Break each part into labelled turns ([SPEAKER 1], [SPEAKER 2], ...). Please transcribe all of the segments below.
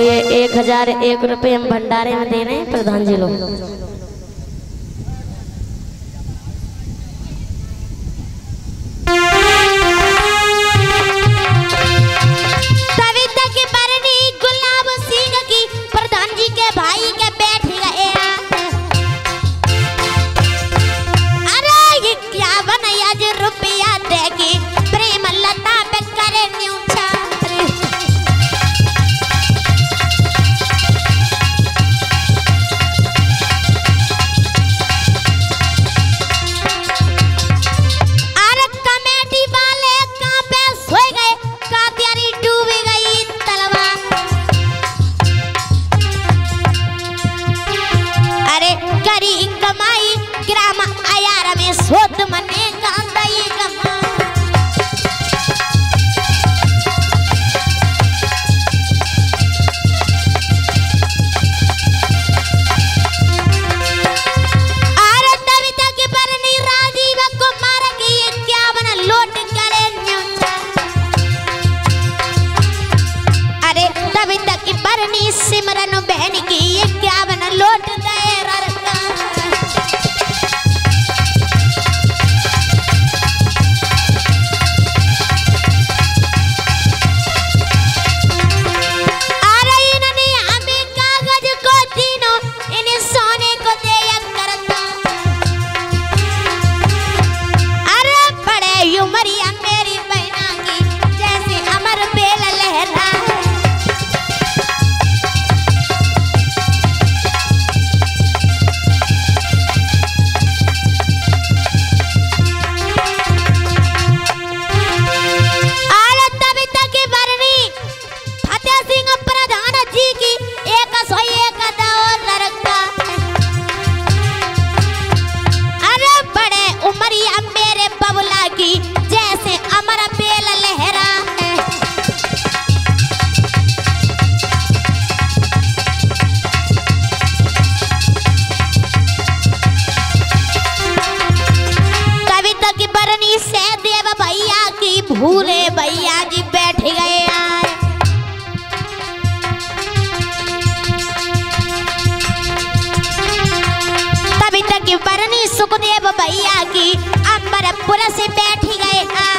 [SPEAKER 1] और ये एक हज़ार एक रुपये हम भंडारे में दे रहे हैं, प्रधान जी लोग।
[SPEAKER 2] भैया की भूले भैया जी बैठ गए आए। तभी तक बरनी सुखदेव भैया की अकबरपुर से बैठ गए आए।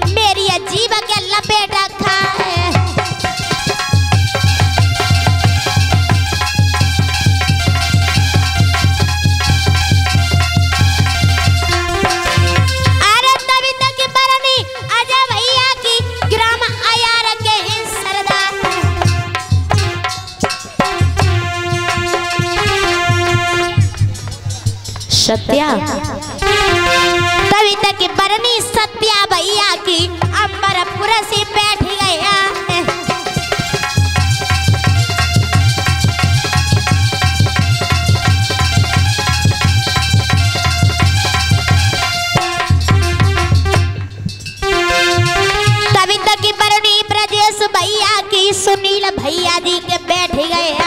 [SPEAKER 1] सत्या।
[SPEAKER 2] कविता की बरनी सत्या भैया की अम्बरपुर से बैठ गया। कविता की बरनी ब्रजेश भैया की सुनील भैया जी के बैठ गए हैं